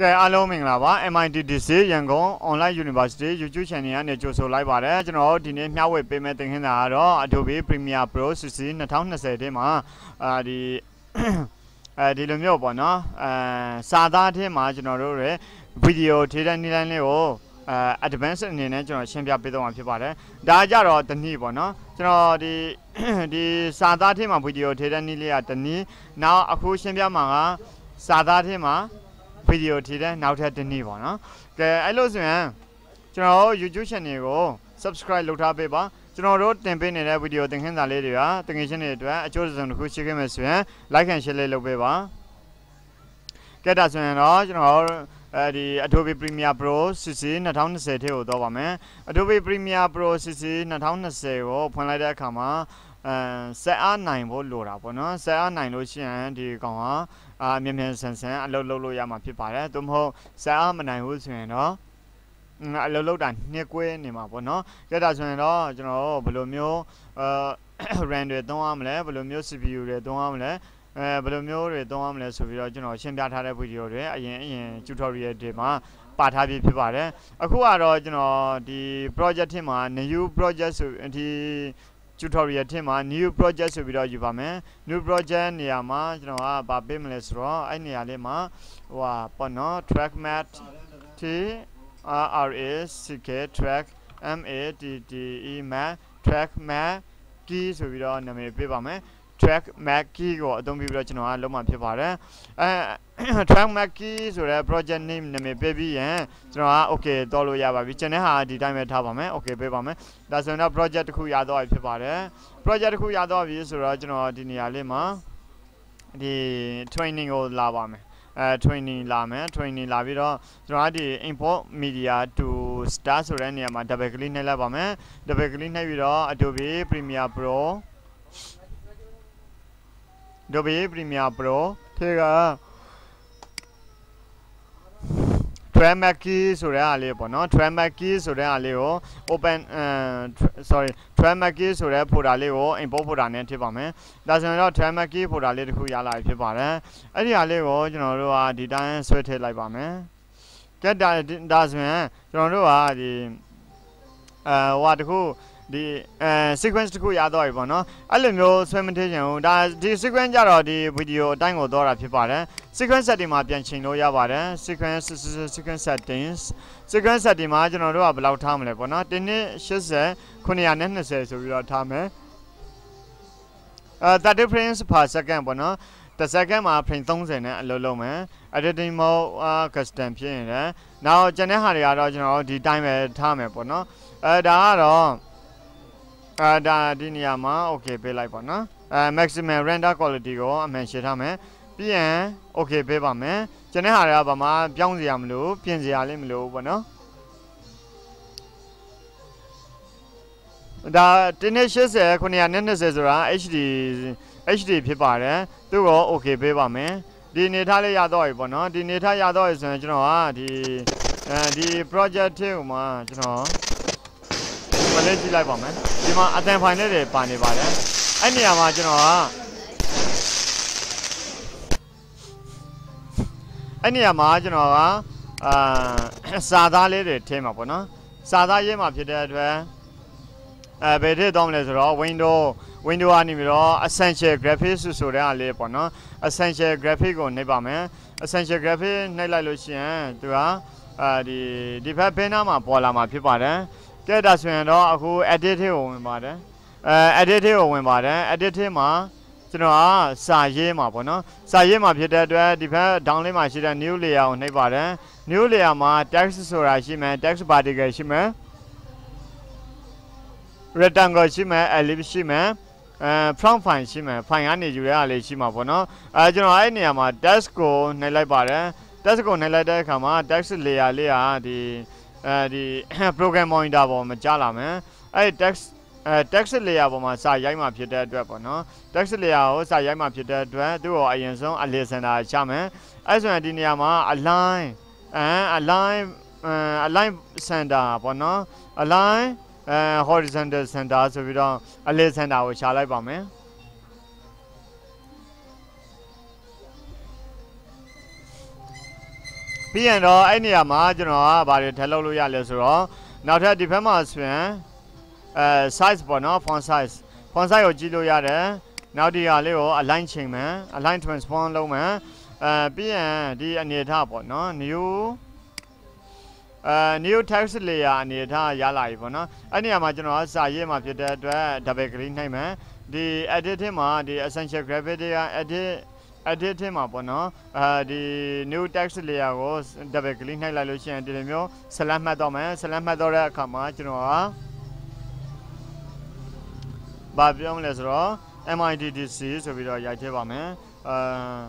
ကဲအားလုံးမင်္ဂလာပါ MITDC ရန်ကုန် Online University YouTube Channel ကနေကြိုဆိုလိုက်ပါတယ်ကျွန်တော်တို့ဒီနေ့မျှဝေပေးမယ့်သင်ခန်းစာကတော့ Adobe Premiere Pro CC 2020ထဲမှာအာဒီအဲဒီလိုမျိုးပေါ့နော်အဲစာသားထဲမှာကျွန်တော်တို့ရဲ့ဗီဒီယိုထေးတဲ့နည်းလမ်းလေးကိုအဲ advanced အနေနဲ့ကျွန်တော်ရှင်းပြပေးသွားမှာဖြစ်ပါတယ်ဒါကြတော့တနည်းပေါ့နော်ကျွန်တော်ဒီဒီစာသားထဲမှာဗီဒီယိုထေးတဲ့နည်းလေးကတနည်းနောက်အခုရှင်းပြမှာကစာသားထဲမှာ ဗီဒီယိုထေးတဲ့နောက်ထပ်တနည်းပေါ့နော်ကဲအဲ့လိုဆိုရင်ကျွန်တော် YouTube channel ကို subscribe လုပ်ထားပေးပါကျွန်တော်တို့တင်ပေးနေတဲ့ဗီဒီယိုသင်ခန်းစာလေးတွေကတငယ်ချင်းတွေအတွက်အကျိုးစုံတစ်ခုရှိခဲ့မယ်ဆိုရင် like and share လေးလုပ်ပေးပါကဲဒါဆိုရင်တော့ကျွန်တော်အဲဒီ Adobe Premiere Pro CC 2020ထဲကိုတော့ပါမယ် Adobe Premiere Pro CC 2020ကိုဖွင့်လိုက်တဲ့အခါမှာ အဲဆက်အားနိုင်ဖို့လိုတာပေါ့နော်ဆက်အားနိုင်လို့ရှိရင်ဒီကောင်ကအာမြန်မြန်ဆန်ဆန်အလုပ်လုပ်လို့ရမှာဖြစ်ပါတယ်သို့မဟုတ်ဆက်အားမနိုင်ဘူးဆိုရင်တော့အလုပ်လုပ်တာနှစ်ကွဲနေမှာပေါ့နော်ကြက်တာဆိုရင်တော့ကျွန်တော်ဘယ်လိုမျိုးအဲ RAM တွေသုံးရမလဲဘယ်လိုမျိုး CPU တွေသုံးရမလဲအဲဘယ်လိုမျိုးတွေသုံးရမလဲဆိုပြီးတော့ကျွန်တော်ရှင်းပြထားတဲ့ဗီဒီယိုတွေအရင်အရင် tutorial တွေမှာပါထားပြီးဖြစ်ပါတယ်အခုကတော့ကျွန်တော်ဒီ project ထင်မှာ new project ဆိုဒီ tutorial ထင်မှာ new project ဆိုပြီးတော့ယူပါမယ် new project နေရာမှာကျွန်တော်ကဗာပေးမလဲဆိုတော့အဲ့နေရာလေးမှာဟိုဟာပေါ့နော် track mat t r a c k track m a t t e mat track mat key ဆိုပြီးတော့နာမည်ပေးပါမယ် track mac key ကိုအသုံးပြုပြီးတော့ကျွန်တော်ကလုံးဝဖြစ်ပါတယ်အဲ track mac key ဆိုတဲ့ project name နာမည်ပေးပြီးရင်ကျွန်တော်က okay တော့လို့ရပါပြီကျွန်တော်ဟာဒီတိုင်းပဲထားပါမယ် okay ပေးပါမယ်ဒါဆိုရင်တော့ project တစ်ခုရတော့ဖြစ်ပါတယ် project တစ်ခုရတော့ပြီဆိုတော့ကျွန်တော်ဒီနေရာလေးမှာဒီ training ကိုလာပါမယ်အဲ training လာမယ် training လာပြီးတော့ကျွန်တော်ကဒီ import media to start ဆိုတဲ့နေရာမှာ double click နှိပ်လိုက်ပါမယ် double click နှိပ်ပြီးတော့ Adobe Premiere Pro Adobe Premiere Pro ထဲက Track key ဆိုတဲ့အားလေးပေါ့နော် Track key ဆိုတဲ့အားလေးကို open အဲ sorry Track key ဆိုတဲ့ folder လေးကို import folder နဲ့ထည့်ပါမယ်ဒါဆိုရင်တော့ Track key folder လေးတစ်ခုရလာပြီဖြစ်ပါတယ်အဲ့ဒီအားလေးကိုကျွန်တော်တို့ကဒီတိုင်းဆွဲထည့်လိုက်ပါမယ်ကဲဒါဒါဆိုရင်ကျွန်တော်တို့ကဒီအဲဟိုတခု ဒီအဲ sequence တခုရတော့ပြီပေါ့နော်အဲ့လိုမျိုးဆွဲမထည့်ချင်ဘူးဒါဒီ sequence ကြတော့ဒီဗီဒီယိုအတိုင်းကိုတော့တာဖြစ်ပါတယ် sequence setting မှာပြန်ချိန်လို့ရပါတယ် sequence sequence settings sequence setting မှာကျွန်တော်တို့ကဘယ်လောက်ထားမလဲပေါ့နော်1နှစ်80 920ဆိုပြီးတော့ထားမယ်အဲ30 frames per second ပေါ့နော်တစ်စက္ကန့်မှာ frame 30နဲ့အလုပ်လုပ်မယ် editing mode custom ဖြစ်ရင်လည်းနောက်ကျန်တဲ့ဟာတွေကတော့ကျွန်တော်တို့ဒီတိုင်းပဲထားမယ်ပေါ့နော်အဲဒါကတော့ အဲဒါဒီနေရာမှာ okay ပေးလိုက်ပါနော်အဲ maximum render quality ကိုအမှန်ရှင်းထားမယ်ပြီးရင် okay ပေးပါမယ်ကျန်တဲ့ဟာတွေကဘာမှပြောင်းစရာမလိုပြင်စရာလည်းမလိုပေါ့နော်ဒါ180 920ဆိုတာ HD HD ဖြစ်ပါတယ်သူ့ကို okay ပေးပါမယ်ဒီနေထားလေးရတော့ပြီပေါ့နော်ဒီနေထားရတော့ပြီဆိုရင်ကျွန်တော်ကဒီအဲဒီ project ထဲမှာကျွန်တော်မလေးကြည့်လိုက်ပါမယ် ဒီမှာအတန်ဖိုင်လေးတွေပါနေပါတယ်အဲ့နေရာမှာကျွန်တော်ကအဲ့နေရာမှာကျွန်တော်ကအာစာသားလေးတွေထဲမှာပေါ့နော်စာသားရေးမှာဖြစ်တဲ့အတွက်အဲဘယ်ထည့်တော့မလဲဆိုတော့ window window ကနေပြီးတော့ essential graphics ဆိုတဲ့အားလေးပေါ့နော် essential graphic ကိုနှိပ်ပါမယ် essential graphic နှိပ်လိုက်လို့ရှိရင်သူကအဲဒီဒီဘက်ဘင်းနားမှာပေါ်လာမှာဖြစ်ပါတယ် ကဲဒါဆိုရင်တော့အခု edit ထဲကိုဝင်ပါတယ်အဲ edit ထဲကိုဝင်ပါတယ် edit ထဲမှာကျွန်တော်ကစာရေးမှာပေါ့နော်စာရေးမှာဖြစ်တဲ့အတွက်ဒီဘက် down လေးမှာရှိတဲ့ new layer ကိုနှိပ်ပါတယ် new layer မှာ text ဆိုတာရှိမယ် text particle ရှိမယ် rectangle ရှိမယ် ellipse ရှိမယ်အဲ prompt file ရှိမယ် file ကနေယူရတာလေးရှိမှာပေါ့နော်အဲကျွန်တော်အဲ့နေရာမှာ text ကိုနှိပ်လိုက်ပါတယ် text ကိုနှိပ်လိုက်တဲ့အခါမှာ text layer လေးဟာဒီ အဲဒီ program monitor ပေါ်မှာကြာလာမယ်အဲ့ text အဲ text layer ပေါ်မှာစာရိုက်မှဖြစ်တဲ့အတွက်ပေါ့နော် text layer ကိုစာရိုက်မှဖြစ်တဲ့အတွက်သူ့ကိုအရင်ဆုံး align center ချမယ်အဲ့ဆိုရင်ဒီနေရာမှာ align အဲ align align center ပေါ့နော် align အဲ horizontal center ဆိုပြီးတော့ align center ကိုရှာလိုက်ပါမယ် ပြီးရင်တော့အဲ့နေရာမှာကျွန်တော်ကဘာတွေထည့်လုပ်လို့ရလဲဆိုတော့နောက်ထပ်ဒီဘက်မှာဆိုရင်အဲ size ပေါ့နော် font size font size ကိုကြည့်လို့ရတယ်နောက်ဒီဟာလေးကို align ချိန်မယ် align transform လုပ်မယ်အဲပြီးရင်ဒီအနေထားပေါ့နော် new အဲ new text layer အနေထားရလာပြီပေါ့နော်အဲ့နေရာမှာကျွန်တော်စာရေးမှာဖြစ်တဲ့အတွက် double click နှိပ်မယ်ဒီ edit ထဲမှာဒီ essential graphic တွေက edit edit ထဲမှာပေါ့နော်အဲဒီ new text layer ကို double click နှိပ်လိုက်လို့ရှိရင်ဒီလိုမျိုး select မှတ်တော့မယ် select မှတ်တော့တဲ့အခါမှာကျွန်တော်ကဘာပြောမလဲဆိုတော့ MIDDC ဆိုပြီးတော့ရိုက်ထည့်ပါမယ်အာ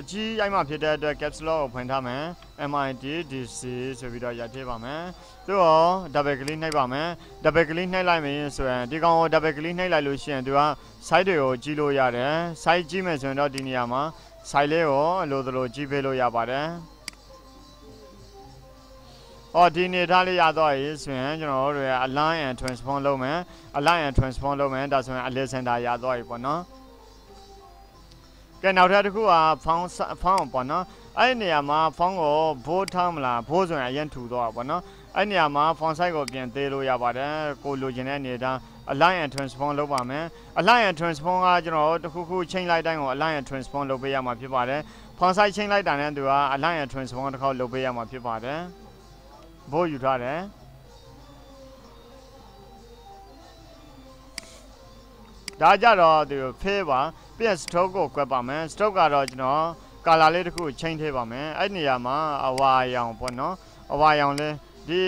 အကြီးရိုက်မှဖြစ်တဲ့အတွက် caps lock ကိုဖွင့်ထားမယ် MIDDC ဆိုပြီးတော့ရိုက်ထည့်ပါမယ်သူရော double click နှိပ်ပါမယ် double click နှိပ်လိုက်မယ်ဆိုရင်ဒီကောင်ကို double click နှိပ်လိုက်လို့ရှိရင်သူက site တွေကိုကြည့်လို့ရတယ် site ကြည့်မယ်ဆိုရင်တော့ဒီနေရာမှာ site လေးကိုအလိုသလိုကြည့်ပေးလို့ရပါတယ်ဟောဒီနေထားလေးရတော့ရေးဆိုရင်ကျွန်တော်တို့ရ align and transform လုပ်မယ် align and transform လုပ်မယ်ဒါဆိုရင် align center ရတော့ပြီပေါ့နော် ကဲနောက်ထပ်တစ်ခုက found found ပေါ့နော်အဲ့ဒီနေရာမှာ found ကိုဘိုးထားမလားဘိုးဆိုရင်အရင်ထူတော့ပေါ့နော်အဲ့နေရာမှာ font size ကိုပြန်သေးလို့ရပါတယ်ကိုလိုချင်တဲ့အနေထား align and transform လုပ်ပါမယ် align and transform ကကျွန်တော်တခုခုချိန်လိုက်တိုင်းကို align and transform လုပ်ပေးရမှာဖြစ်ပါတယ် font size ချိန်လိုက်တာနဲ့သူက align and transform တစ်ခေါက်လုပ်ပေးရမှာဖြစ်ပါတယ်ဘိုးယူထားတယ်ဒါကြတော့ဒီ fail ပါ ပြီးရင် stroke ကိုကွက်ပါမယ် stroke ကတော့ကျွန်တော်ကာလာလေးတစ်ခုချိန်ထည့်ပါမယ်အဲ့နေရာမှာအဝါရောင်ပေါ့နော်အဝါရောင်လေးဒီ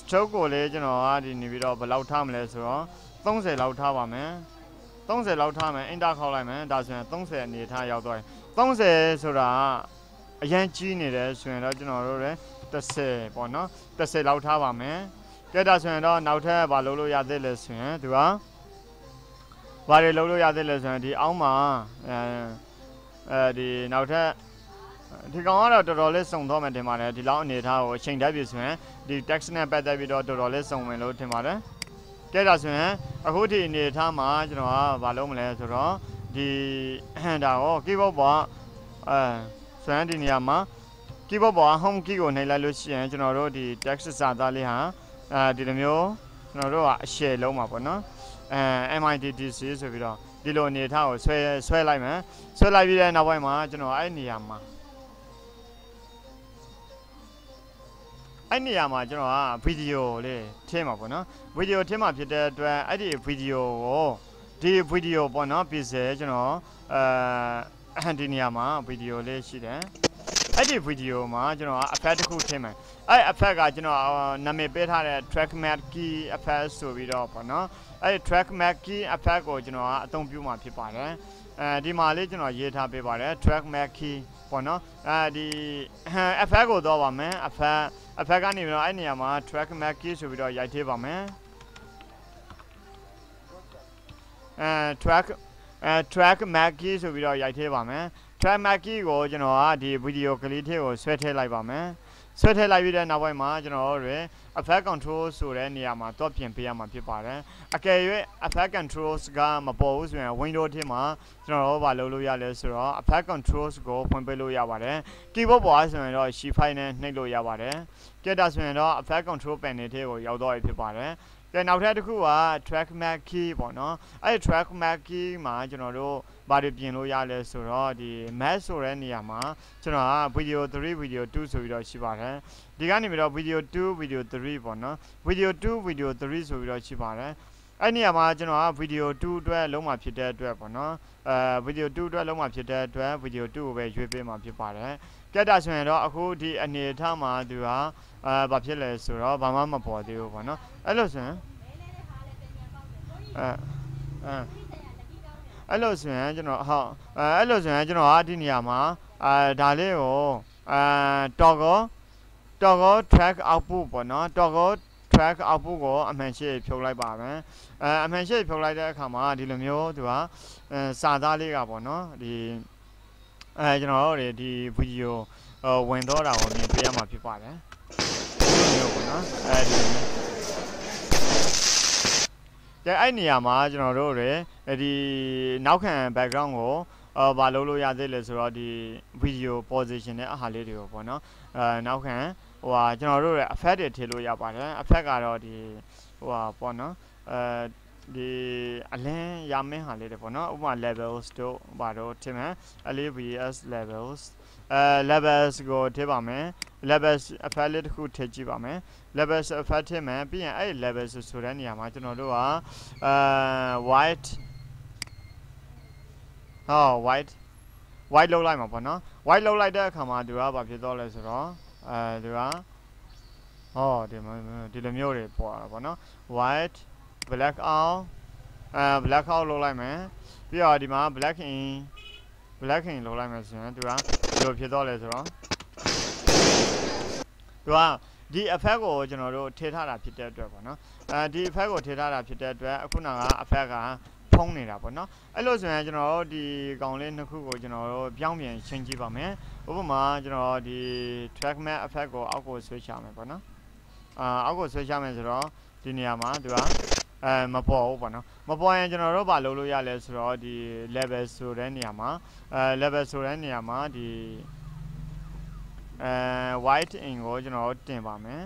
stroke ကိုလေကျွန်တော်ကဒီနေပြီးတော့ဘယ်လောက်ထားမလဲဆိုတော့30လောက်ထားပါမယ်30လောက်ထားမယ် enter ခေါက်လိုက်မယ်ဒါဆိုရင်30အနေထားရောက်သွားပြီ30ဆိုတာအရန်ကြီးနေတယ်ဆိုရင်တော့ကျွန်တော်တို့လည်း30ပေါ့နော်30လောက်ထားပါမယ်ကဲဒါဆိုရင်တော့နောက်ထပ်ဘာလုပ်လို့ရသေးလဲဆိုရင်သူက ဘာတွေလုပ်လို့ရသေးလဲဆိုရင်ဒီအောင်းမှာအဲအဲဒီနောက်ထပ်ဒီကောင်ကတော့တော်တော်လေးစုံတော့မယ်ထင်ပါတယ်ဒီလောက်အနေထားကိုအချိန်တက်ပြီဆိုရင်ဒီ text နဲ့ပတ်သက်ပြီးတော့တော်တော်လေးစုံမယ်လို့ထင်ပါတယ်ကဲဒါဆိုရင်အခုဒီအနေထားမှာကျွန်တော်ကဘာလုပ်မလဲဆိုတော့ဒီဒါကို keyboard ပေါ်အဲဆိုရင်ဒီနေရာမှာ keyboard ပေါ် home key ကိုနှိပ်လိုက်လို့ရှိရင်ကျွန်တော်တို့ဒီ text စာသားလေးဟာအဲဒီလိုမျိုးကျွန်တော်တို့ကအ share လုံးမှာပေါ့နော် အဲ MIDDC ဆိုပြီးတော့ဒီလိုအနေထားကိုဆွဲဆွဲလိုက်မယ်ဆွဲလိုက်ပြီးတဲ့နောက်ပိုင်းမှာကျွန်တော်အဲ့နေရာမှာအဲ့နေရာမှာကျွန်တော်ကဗီဒီယိုလေးထည့်မှာပေါ့နော်ဗီဒီယိုထည့်မှာဖြစ်တဲ့အတွက်အဲ့ဒီဗီဒီယိုကိုဒီဗီဒီယိုပေါ့နော်ပြည့်စဲကျွန်တော်အဲဒီနေရာမှာဗီဒီယိုလေးရှိတယ်အဲ့ဒီဗီဒီယိုမှာကျွန်တော်အဖက်တစ်ခုထည့်မယ်အဲ့အဖက်ကကျွန်တော်နာမည်ပေးထားတဲ့ track mat key အဖက်ဆိုပြီးတော့ပေါ့နော် အဲ့ track mat key အဖက်ကိုကျွန်တော်ကအသုံးပြုမှာဖြစ်ပါတယ်အဲဒီမှာလေးကျွန်တော်ရေးထားပေးပါတယ် track mat key ပေါ့နော်အဲဒီအဖက်ကိုတော့ပါမယ်အဖက်အဖက်ကနေပြီးတော့အဲ့နေရာမှာ track mat key ဆိုပြီးတော့ရိုက်ထည့်ပါမယ်အဲ track အဲ track mat key ဆိုပြီးတော့ရိုက်ထည့်ပါမယ် track mat key ကိုကျွန်တော်ကဒီဗီဒီယိုကလေးထဲကိုဆွဲထည့်လိုက်ပါမယ် ဆွဲထည့်လိုက်ပြီးတဲ့နောက်ပိုင်းမှာကျွန်တော်တို့ effect control ဆိုတဲ့နေရာမှာတော့ပြင်ပေးရမှာဖြစ်ပါတယ်အကယ်၍ effect controls ကမပေါ်ဘူးဆိုရင် window ထဲမှာကျွန်တော်တို့ဘာလုပ်လို့ရလဲဆိုတော့ effect controls ကိုဖွင့်ပေးလို့ရပါတယ် keyboard ပေါ်ဆိုရင်တော့ shift 5နဲ့နှိပ်လို့ရပါတယ်ကြက်တာဆိုရင်တော့ effect control panel ထဲကိုရောက်တော့ရဖြစ်ပါတယ် ကဲနောက်ထပ်တစ်ခုက track mark key ပေါ့နော်အဲ့ track mark key မှာကျွန်တော်တို့ဘာတွေပြင်လို့ရလဲဆိုတော့ဒီ match ဆိုတဲ့နေရာမှာကျွန်တော်က video 3 video 2ဆိုပြီးတော့ရှိပါတယ်ဒီကနေပြီးတော့ video 2 video 3ပေါ့နော် video 2 video 3ဆိုပြီးတော့ရှိပါတယ်အဲ့နေရာမှာကျွန်တော်က video 2အတွက်လုံးမှာဖြစ်တဲ့အတွက်ပေါ့နော်အဲ video 2အတွက်လုံးမှာဖြစ်တဲ့အတွက် video 2ကိုပဲရွေးပေးမှာဖြစ်ပါတယ် ကက်တာဆိုရင်တော့အခုဒီအနေထားမှာသူကအဲဘာဖြစ်လဲဆိုတော့ဘာမှမပေါ်သေးဘူးပေါ့နော်အဲ့လိုဆိုရင်အဲအဲအဲ့လိုဆိုရင်ကျွန်တော်ဟုတ်အဲအဲ့လိုဆိုရင်ကျွန်တော်ကဒီနေရာမှာအဲဒါလေးကိုအဲ toggle toggle track output ပေါ့နော် toggle track output ကိုအမှန်ရှိဖြုတ်လိုက်ပါမယ်အဲအမှန်ရှိဖြုတ်လိုက်တဲ့အခါမှာဒီလိုမျိုးသူကအဲစာသားလေးကပေါ့နော်ဒီ အဲကျွန်တော်တို့ဒီဗီဒီယိုဝင်တော့တာကိုမြင်တွေ့ရမှာဖြစ်ပါတယ်ဒီလိုပေါ့နော်အဲဒီကဲအဲ့နေရာမှာကျွန်တော်တို့တွေဒီနောက်ခံ background ကိုအော်ဘာလုပ်လို့ရသေးလဲဆိုတော့ဒီ video position နဲ့အဟာလေးတွေကိုပေါ့နော်အဲနောက်ခံဟိုဟာကျွန်တော်တို့ရဲ့ effect တွေထည့်လို့ရပါတယ် effect ကတော့ဒီဟိုဟာပေါ့နော်အဲ ဒီအလင်းရမင်းဟာလေးတွေပေါ့နော်ဥပမာ levels တို့ဘာတို့ထည့်မယ် LVS levels အဲ levels ကိုထည့်ပါမယ် levels effect လေးတစ်ခုထည့်ကြည့်ပါမယ် levels effect ထည့်မယ်ပြီးရင်အဲ့ levels ဆိုတဲ့နေရာမှာကျွန်တော်တို့ကအဲ white ဟော white white လောက်လိုက်မှာပေါ့နော် white လောက်လိုက်တဲ့အခါမှာသူကဘာဖြစ်တော့လဲဆိုတော့အဲသူကဟောဒီဒီလိုမျိုးတွေပေါ်လာတာပေါ့နော် white black out အဲ black out လောက်လိုက်မယ်ပြီးတော့ဒီမှာ black in black in လောက်လိုက်မယ်ဆိုရင်သူကဘယ်လိုဖြစ်တော့လဲဆိုတော့သူကဒီ effect ကိုကျွန်တော်တို့ထည့်ထားတာဖြစ်တဲ့အတွက်ပေါ့နော်အဲဒီ effect ကိုထည့်ထားတာဖြစ်တဲ့အတွက်အခုနက effect ကဖုံးနေတာပေါ့နော်အဲ့လိုဆိုရင်ကျွန်တော်တို့ဒီကောင်လေးနှစ်ခုကိုကျွန်တော်တို့ပြောင်းပြန်ရှင်းကြည့်ပါမယ်ဥပမာကျွန်တော်ဒီ track map effect ကိုအောက်ကို switch ရမယ်ပေါ့နော်အာအောက်ကို switch ရမယ်ဆိုတော့ဒီနေရာမှာသူက အဲမပေါ်ဘူးပေါ့နော်မပေါ်ရင်ကျွန်တော်တို့ဘာလုပ်လို့ရလဲဆိုတော့ဒီ level ဆိုတဲ့နေရာမှာအဲ level ဆိုတဲ့နေရာမှာဒီအဲ white in ကိုကျွန်တော်တို့တင်ပါမယ်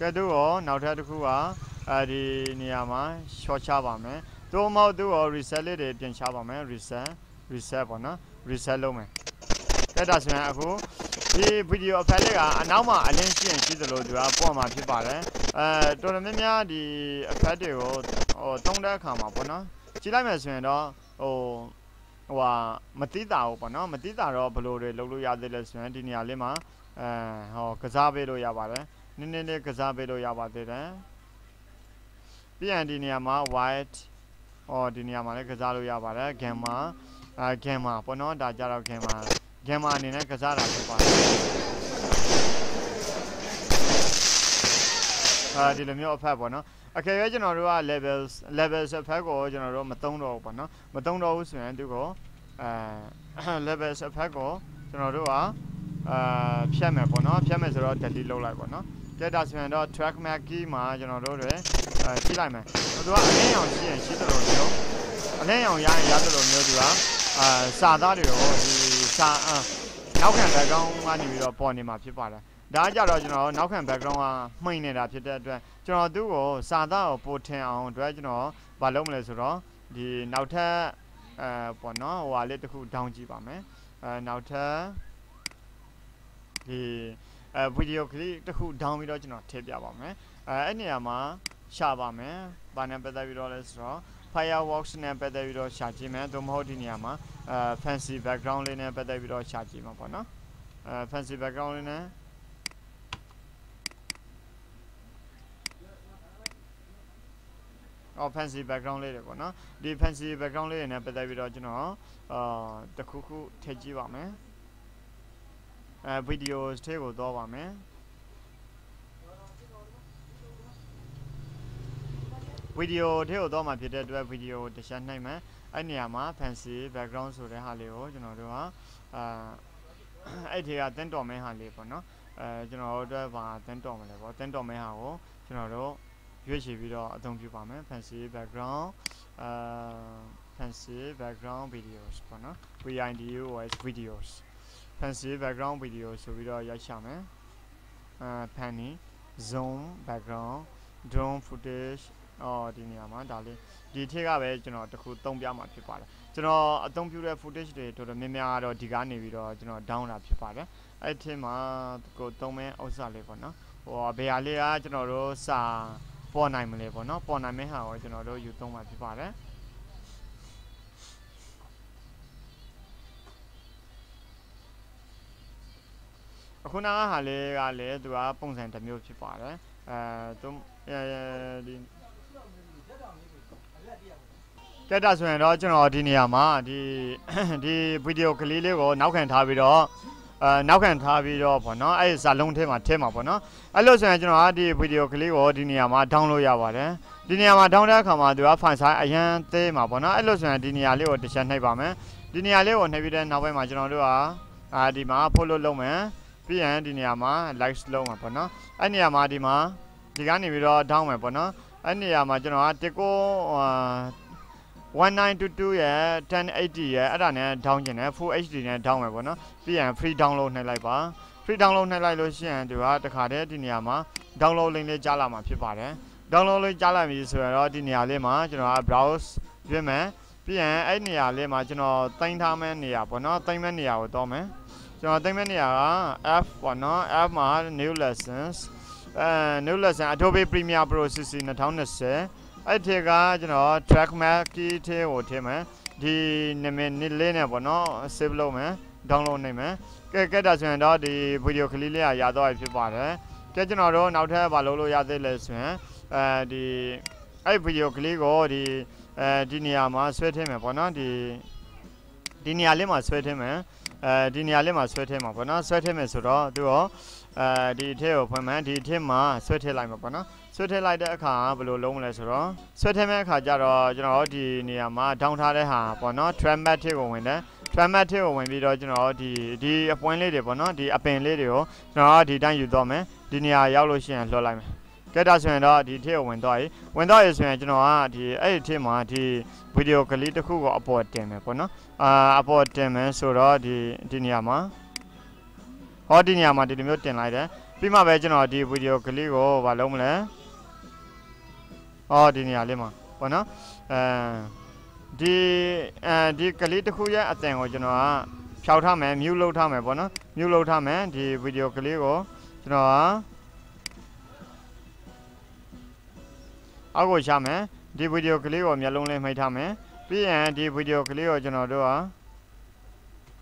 ကဲသူရောနောက်ထပ်တစ်ခုကအဲဒီနေရာမှာ short ချပါမယ်သို့မဟုတ်သူရော reset လေးတွေပြန်ချပါမယ် reset reset ပေါ့နော် reset လုပ်မယ်ကဲဒါဆိုရင်အခု ဒီ video effect လေးကအနောက်မှာအလင်းရှိရင်ရှိသလိုသူကပေါ်မှာဖြစ်ပါတယ်အဲတော်တော်များများဒီ effect တွေကိုဟိုတုံးတဲ့အခါမှာပေါ့နော်ကြည့်လိုက်မယ်ဆိုရင်တော့ဟိုဟိုဟာမတိတာဘူးပေါ့နော်မတိတာတော့ဘယ်လိုတွေလုပ်လို့ရသေးလဲဆိုရင်ဒီနေရာလေးမှာအဲဟောကစားပေးလို့ရပါတယ်နည်းနည်းလေးကစားပေးလို့ရပါသေးတယ်ပြီးရင်ဒီနေရာမှာ white ဟောဒီနေရာမှာလည်းကစားလို့ရပါတယ် gamma အဲ gamma ပေါ့နော်ဒါကြတော့ gamma gamma အနေနဲ့ကစားတာဖြစ်ပါတယ်အဲဒီလိုမျိုးအဖက်ပေါ့နော်အကယ်၍ကျွန်တော်တို့က levels levels အဖက်ကိုကျွန်တော်တို့မသုံးတော့ဘူးပေါ့နော်မသုံးတော့ဘူးဆိုရင်သူကိုအဲ levels အဖက်ကိုကျွန်တော်တို့ကအာဖြတ်မယ်ပေါ့နော်ဖြတ်မယ်ဆိုတော့ delete လုပ်လိုက်ပေါ့နော်ကဲဒါဆိုရင်တော့ track map key မှာကျွန်တော်တို့တွေအဲကြည့်လိုက်မယ်သူကအလင်းရောင်ရှိရင်ရှိသလိုမျိုးအလင်းရောင်ရရင်ရသလိုမျိုးသူကအာစာသားတွေကိုဒီ စာနောက်ခံ background ကနေပြီးတော့ပေါ်နေမှာဖြစ်ပါတယ်ဒါကြတော့ကျွန်တော်နောက်ခံ background ကမှိန်နေတာဖြစ်တဲ့အတွက်ကျွန်တော်သူ့ကိုစာသားကိုပို့ထင်အောင်အတွက်ကျွန်တော်မလုပ်မလဲဆိုတော့ဒီနောက်ထပ်အဲပေါ့နော်ဟိုဟာလေးတစ်ခု down ကြည့်ပါမယ်အဲနောက်ထပ်ဒီအဲဗီဒီယိုကလစ်တစ်ခု down ပြီးတော့ကျွန်တော်ထည့်ပြပါမယ်အဲအဲ့နေရာမှာရှာပါမယ်ဘာနဲ့ပတ်သက်ပြီးတော့လဲဆိုတော့ fireworks နဲ့ပတ်သက်ပြီးတော့ရှာကြည့်မယ်သို့မဟုတ်ဒီနေရာမှာအဲ fancy background လေးနဲ့ပတ်သက်ပြီးတော့ရှာကြည့်မှာပေါ့နော်အဲ fancy background လေးနဲ့အော် fancy background လေးတွေပေါ့နော်ဒီ fancy background လေးတွေနဲ့ပတ်သက်ပြီးတော့ကျွန်တော်အာတခုခုထည့်ကြည့်ပါမယ်အဲ videos ထဲကိုသွားပါမယ် ဗီဒီယိုထဲကိုတော့မှဖြစ်တဲ့အတွက်ဗီဒီယိုတစ်ချက်နှိပ်မယ်အဲ့နေရာမှာ fancy background ဆိုတဲ့ဟာလေးကိုကျွန်တော်တို့ကအာအဲ့ဒီကတင်းတော်မဲဟာလေးပေါ့နော်အဲကျွန်တော်တို့အတွက်ဗာတင်းတော်မလဲပေါ့တင်းတော်မဲဟာကိုကျွန်တော်တို့ရွေးချယ်ပြီးတော့အသုံးပြုပါမယ် fancy background အာ fancy background videos ပေါ့နော် VIDOS videos fancy background video ဆိုပြီးတော့ရိုက်ချမယ်အာ panning zoom background drone footage အော်ဒီနေရာမှာဒါလေးဒီထက်ကပဲကျွန်တော်တခုသုံးပြမှာဖြစ်ပါတယ်ကျွန်တော်အသုံးပြုတဲ့ footage တွေတော်တော်များများတော့ဒီကနေပြီးတော့ကျွန်တော် down တာဖြစ်ပါတယ်အဲ့ထက်မှာကိုသုံးမဲ့ဥစ္စာလေးပေါ့နော်ဟိုဘယ်ဟာလေးကကျွန်တော်တို့စာပေါ်နိုင်မလဲပေါ့နော်ပေါ်နိုင်မဲ့ဟာကိုကျွန်တော်တို့ယူသုံးမှာဖြစ်ပါတယ်အခုနကဟာလေးကလည်းသူကပုံစံတစ်မျိုးဖြစ်ပါတယ်အဲသူအဲဒီ ကဲဒါဆိုရင်တော့ကျွန်တော်ဒီနေရာမှာဒီဒီဗီဒီယိုကလေးလေးကိုနောက်ခံထားပြီးတော့အဲနောက်ခံထားပြီးတော့ဗောနော်အဲ့စာလုံးထဲမှာထဲမှာဗောနော်အဲ့လို့ဆိုရင်ကျွန်တော်ကဒီဗီဒီယိုကလေးကိုဒီနေရာမှာ download ရပါတယ်ဒီနေရာမှာ download တဲ့အခါမှာသူက file size အရန်သေးမှာဗောနော်အဲ့လို့ဆိုရင်ဒီနေရာလေးကိုတစ်ချက်နှိပ်ပါမယ်ဒီနေရာလေးကိုနှိပ်ပြီးတဲ့နောက်ပိုင်းမှာကျွန်တော်တို့ကအာဒီမှာ follow လုပ်မယ်ပြီးရင်ဒီနေရာမှာ likes လုံးမှာဗောနော်အဲ့နေရာမှာဒီမှာဒီကနေပြီးတော့ down မယ်ဗောနော်အဲ့နေရာမှာကျွန်တော်ကတစ်ကို 1922ရဲ့1080ရဲ့အဲ့ဒါနဲ့ down ကျင်တယ် full HD နဲ့ down မယ်ပေါ့နော်ပြီးရင် free download နှိပ်လိုက်ပါ free download နှိပ်လိုက်လို့ရှိရင်သူကတခါတည်းဒီနေရာမှာ download link လေးကြားလာမှာဖြစ်ပါတယ် download လေးကြားလာပြီဆိုတော့ဒီနေရာလေးမှာကျွန်တော်က browse ပြမယ်ပြီးရင်အဲ့နေရာလေးမှာကျွန်တော်တင်ထားမယ့်နေရာပေါ့နော်တင်မဲ့နေရာကိုတော့မယ်ကျွန်တော်တင်မဲ့နေရာက F ပေါ့နော် F မှာ new lessons အဲ new lesson Adobe Premiere Pro CC 2020 အဲ့ဒီကကျွန်တော် track mark key ထဲကိုထည့်မယ်ဒီနာမည်နည်းလေးနဲ့ပေါ့နော် save လုပ်မယ် download နိုင်မယ်ကဲကဲဒါဆိုရင်တော့ဒီ video ကလေးလေးကရတော့ဖြစ်ပါတယ်ကဲကျွန်တော်တို့နောက်ထပ်မလုပ်လို့ရသေးလဲဆိုရင်အဲဒီအဲ့ video ကလေးကိုဒီအဲဒီနေရာမှာဆွဲထည့်မယ်ပေါ့နော်ဒီဒီနေရာလေးမှာဆွဲထည့်မယ် အဲဒီနေရာလေးမှာဆွဲထည့်မှာပေါ့နော်ဆွဲထည့်မယ်ဆိုတော့သူရောအဲဒီအထက်ကိုဖွင့်မယ်ဒီအထက်မှာဆွဲထည့်လိုက်မှာပေါ့နော်ဆွဲထည့်လိုက်တဲ့အခါဘယ်လိုလုံးမလဲဆိုတော့ဆွဲထည့်မဲ့အခါကျတော့ကျွန်တော်ဒီနေရာမှာဒေါင်းထားတဲ့ဟာပေါ့နော် trackmat ထည့်ကိုဝင်တယ် trackmat ထည့်ကိုဝင်ပြီးတော့ကျွန်တော်ဒီဒီအပွင့်လေးတွေပေါ့နော်ဒီအပင်လေးတွေကိုကျွန်တော်ဒီတိုင်းယူတော့မယ်ဒီနေရာရောက်လို့ရှိရင်လွှတ်လိုက်မယ် ကဲဒါဆိုရင်တော့ဒီထည့်ကိုဝင်တော့ပြီဝင်တော့ရဆိုရင်ကျွန်တော်ကဒီအဲ့ဒီထည့်မှာဒီဗီဒီယိုကလေးတစ်ခုကိုအပေါ်တင်မယ်ပေါ့နော်အာအပေါ်တင်မယ်ဆိုတော့ဒီဒီနေရာမှာဟောဒီနေရာမှာဒီလိုမျိုးတင်လိုက်တယ်ပြီးမှပဲကျွန်တော်ဒီဗီဒီယိုကလေးကိုမလုပ်မလဲဟောဒီနေရာလေးမှာပေါ့နော်အဲဒီအဲဒီကလေးတစ်ခုရဲ့အတန်ကိုကျွန်တော်ကဖြောက်ထားမယ် mute လုပ်ထားမယ်ပေါ့နော် mute လုပ်ထားမယ်ဒီဗီဒီယိုကလေးကိုကျွန်တော်က အောက်ကိုရှာမယ်ဒီဗီဒီယိုကလေးကိုမျက်လုံးလေးမှိတ်ထားမယ်ပြီးရင်ဒီဗီဒီယိုကလေးကိုကျွန်တော်တို့က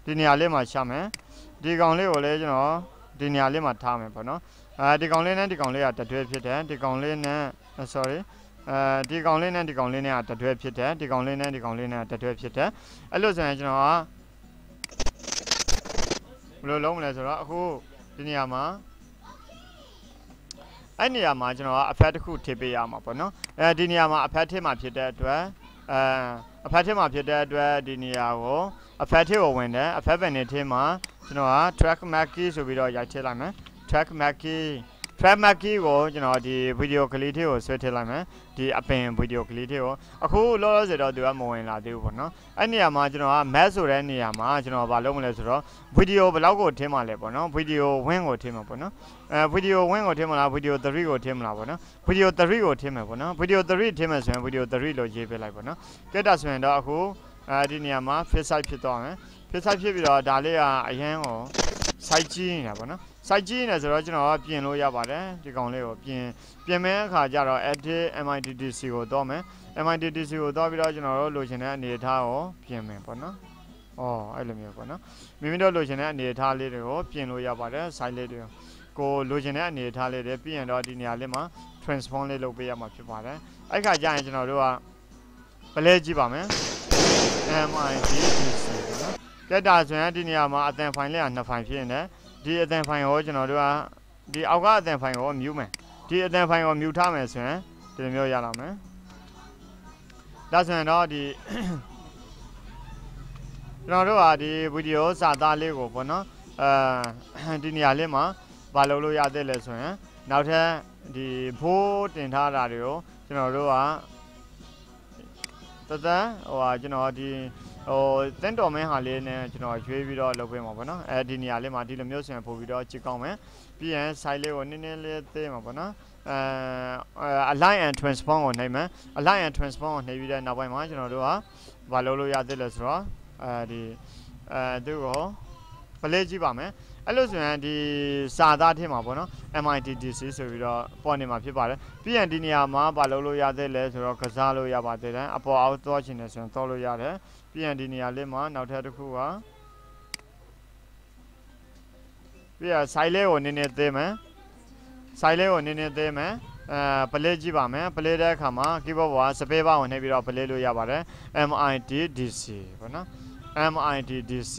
ဒီနေရာလေးမှာရှာမယ်ဒီကောင်လေးကိုလည်းကျွန်တော်ဒီနေရာလေးမှာထားမယ်ပေါ့နော်အဲဒီကောင်လေးနဲ့ဒီကောင်လေးကတတွဲဖြစ်တယ်ဒီကောင်လေးနဲ့ sorry အဲဒီကောင်လေးနဲ့ဒီကောင်လေးနဲ့ကတတွဲဖြစ်တယ်ဒီကောင်လေးနဲ့ဒီကောင်လေးနဲ့တတွဲဖြစ်တယ်အဲ့လိုဆိုရင်ကျွန်တော်ကဘယ်လိုလုံးမလဲဆိုတော့အခုဒီနေရာမှာ အဲ့နေရာမှာကျွန်တော်ကအဖက်တစ်ခုထည့်ပေးရမှာပေါ့နော်အဲဒီနေရာမှာအဖက်ထည့်မှာဖြစ်တဲ့အတွက်အဲအဖက်ထည့်မှာဖြစ်တဲ့အတွက်ဒီနေရာကိုအဖက်ထည့်ကိုဝင်တယ်အဖက်ပင်နေထည့်မှာကျွန်တော်က track marquee ဆိုပြီးတော့ရိုက်ထည့်လိုက်မယ် track marquee track marquee ကိုကျွန်တော်ဒီဗီဒီယိုကလေးလေးကိုဆွဲထည့်လိုက်မယ်ဒီအပင်ဗီဒီယိုကလေးလေးကိုအခုလောလောဆယ်တော့သူကမဝင်လာသေးဘူးပေါ့နော်အဲ့နေရာမှာကျွန်တော်က map ဆိုတဲ့နေရာမှာကျွန်တော်ဘာလုပ်မလဲဆိုတော့ဗီဒီယိုဘယ်လောက်ကိုထည့်မှလဲပေါ့နော်ဗီဒီယို win ကိုထည့်မှာပေါ့နော်အဲဗီဒီယို win ကိုထည့်မလားဗီဒီယို3ကိုထည့်မလားပေါ့နော်ဗီဒီယို3ကိုထည့်မယ်ပေါ့နော်ဗီဒီယို3ထည့်မယ်ဆိုရင်ဗီဒီယို3လို့ရေးပေးလိုက်ပေါ့နော်ကဲဒါဆိုရင်တော့အခုအဲဒီနေရာမှာ fit size ဖြစ်သွားမယ် fit size ဖြစ်ပြီးတော့ဒါလေးကအရန်ကို site ကြီးနေတာပေါ့နော် site ကြီးနေဆိုတော့ကျွန်တော်ကပြင်လို့ရပါတယ်ဒီကောင်လေးကိုပြင်ပြင်မဲ့အခါကျတော့ edit MITDC ကိုတော့မယ် MITDC ကိုတော့ပြီးတော့ကျွန်တော်တို့လိုချင်တဲ့အနေအထားကိုပြင်မယ်ပေါ့နော်။အော်အဲ့လိုမျိုးပေါ့နော်။မိမိတို့လိုချင်တဲ့အနေအထားလေးတွေကိုပြင်လို့ရပါတယ် site လေးတွေကိုလိုချင်တဲ့အနေအထားလေးတွေပြင်တော့ဒီနေရာလေးမှာ transform လေးလုပ်ပေးရမှာဖြစ်ပါတယ်။အဲ့ခါကျရင်ကျွန်တော်တို့ကပလဲကြည့်ပါမယ်။ MITDC ပေါ့နော်။ကဲဒါဆိုရင်ဒီနေရာမှာအတန်ဖိုင်လေးကနှစ်ဖိုင်ဖြစ်နေတယ် ဒီအတန်ဖိုင်ကိုကျွန်တော်တို့ကဒီအောက်ကအတန်ဖိုင်ကိုမြူးမယ်ဒီအတန်ဖိုင်ကိုမြူထားမယ်ဆိုရင်ဒီလိုမျိုးရလာမယ်ဒါဆိုရင်တော့ဒီကျွန်တော်တို့ကဒီဗီဒီယိုစာသားလေးကိုပေါ့နော်အဲဒီနေရာလေးမှာမလုပ်လို့ရသေးလဲဆိုရင်နောက်ထပ်ဒီဘိုးတင်ထားတာတွေကိုကျွန်တော်တို့ကတသက်ဟိုဟာကျွန်တော်ဒီ ဟိုတင်းတော်မင်းဟာလေးနဲ့ကျွန်တော်ရွေးပြီးတော့လုပ်ပေးမှာပေါ့နော်အဲဒီနေရာလေးမှာဒီလိုမျိုးဆိုရင်ပို့ပြီးတော့ကြည့်ကောင်းမယ်ပြီးရင် site လေးကိုနည်းနည်းလေးသေးမှာပေါ့နော်အဲ align and transform ကိုနှိပ်မယ် align and transform ကိုနှိပ်ပြီးတဲ့နောက်ပိုင်းမှာကျွန်တော်တို့ကဘာလုပ်လို့ရသေးလဲဆိုတော့အဲဒီအဲသူ့ကို ပလေးကြည့်ပါမယ်အဲ့လိုဆိုရင်ဒီစာသားထည့်မှာပေါ့နော် MITDC ဆိုပြီးတော့ပေါ်နေမှာဖြစ်ပါတယ်ပြီးရင်ဒီနေရာမှာဘာလုပ်လို့ရသေးလဲဆိုတော့ကစားလို့ရပါသေးတယ်အပေါ်အောက်သွားချင်တယ်ဆိုရင်သွားလို့ရတယ်ပြီးရင်ဒီနေရာလေးမှာနောက်ထပ်တစ်ခုကပြီးရဆိုင်လေးကိုနည်းနည်းသေးမယ်ဆိုင်လေးကိုနည်းနည်းသေးမယ်အဲပလေးကြည့်ပါမယ်ပလေးတဲ့အခါမှာ keyboard ပေါ်ကစပေးပါဝင်နေပြီးတော့ပလေးလို့ရပါတယ် MITDC ပေါ့နော် MITDC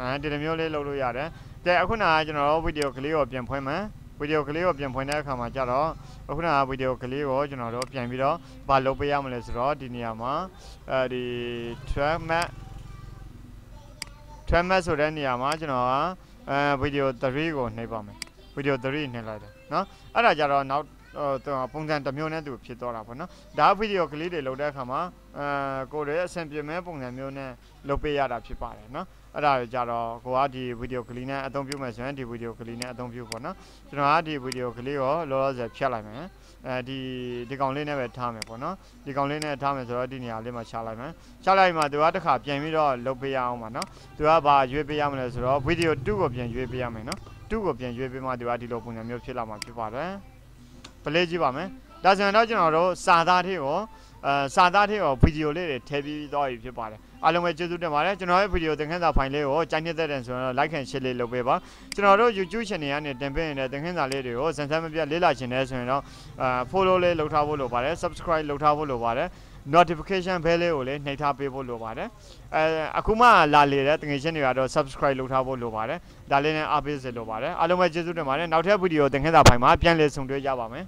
အဲဒီလိုမျိုးလေးလုပ်လို့ရတယ်ကဲအခုနကကျွန်တော်တို့ဗီဒီယိုကလေးကိုပြန်ဖွင့်မယ်ဗီဒီယိုကလေးကိုပြန်ဖွင့်တဲ့အခါမှာကြတော့အခုနကဗီဒီယိုကလေးကိုကျွန်တော်တို့ပြန်ပြီးတော့မလုပ်ပေးရမလဲဆိုတော့ဒီနေရာမှာအဲဒီ track map track map ဆိုတဲ့နေရာမှာကျွန်တော်ကအဲဗီဒီယို3ကိုနှိပ်ပါမယ်ဗီဒီယို3နှိပ်လိုက်တယ်နော်အဲ့ဒါကြတော့နောက်ပုံစံတစ်မျိုးနဲ့သူဖြစ်သွားတာပေါ့နော်ဒါဗီဒီယိုကလေးတွေလုပ်တဲ့အခါမှာအဲကိုယ်ရဲ့အဆင်ပြေမဲ့ပုံစံမျိုးနဲ့လုပ်ပေးရတာဖြစ်ပါတယ်နော် အဲ့ဒါကြတော့ကိုကဒီဗီဒီယိုကလေးနဲ့အသုံးပြုမယ်ဆိုရင်ဒီဗီဒီယိုကလေးနဲ့အသုံးပြုပေါ့နော်ကျွန်တော်ကဒီဗီဒီယိုကလေးကိုလောလောဆယ်ဖြတ်လိုက်မယ်အဲဒီဒီကောင်လေးနဲ့ပဲထားမယ်ပေါ့နော်ဒီကောင်လေးနဲ့ထားမယ်ဆိုတော့ဒီနေရာလေးမှာချလိုက်မယ်ချလိုက်မှသူကတစ်ခါပြန်ပြီးတော့လုပ်ပေးရအောင်ပါနော်သူကဘာရွေးပေးရမလဲဆိုတော့ဗီဒီယို2ကိုပြန်ရွေးပေးရမယ်နော်2ကိုပြန်ရွေးပေးမှသူကဒီလိုပုံစံမျိုးဖြစ်လာမှာဖြစ်ပါတယ်ပလေးကြည့်ပါမယ်ဒါဆိုရင်တော့ကျွန်တော်တို့စာသားထည့်ကိုအဲစာသားထည့်ကိုဗီဒီယိုလေးတွေထည့်ပြီးသွားပြီဖြစ်ပါတယ် အားလုံးပဲကျေးဇူးတင်ပါတယ်ကျွန်တော်ရဲ့ဗီဒီယိုသင်ခန်းစာဖိုင်လေးကိုကြိုက်နေတဲ့တဲ့ဆိုရင်တော့ like and share လေးလုပ်ပေးပါကျွန်တော်တို့ YouTube channel ကနေတင်ပေးနေတဲ့သင်ခန်းစာလေးတွေကိုစံစမ်းမပြတ်လေ့လာချင်တယ်ဆိုရင်တော့အာ follow လေးလုပ်ထားဖို့လိုပါတယ် subscribe လုပ်ထားဖို့လိုပါတယ် notification bell လေးကိုလည်းနှိပ်ထားပေးဖို့လိုပါတယ်အဲအခုမှလာလေတဲ့တငယ်ချင်းတွေကတော့ subscribe လုပ်ထားဖို့လိုပါတယ်ဒါလေးနဲ့အားပေးစေလိုပါတယ်အားလုံးပဲကျေးဇူးတင်ပါတယ်နောက်ထပ်ဗီဒီယိုသင်ခန်းစာဖိုင်မှာပြန်လည်ဆုံတွေ့ကြပါမယ်